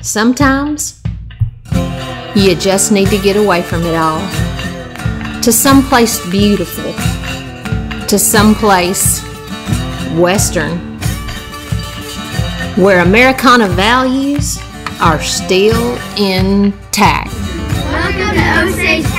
Sometimes you just need to get away from it all. To someplace beautiful, to someplace Western, where Americana values are still intact. Welcome to Osage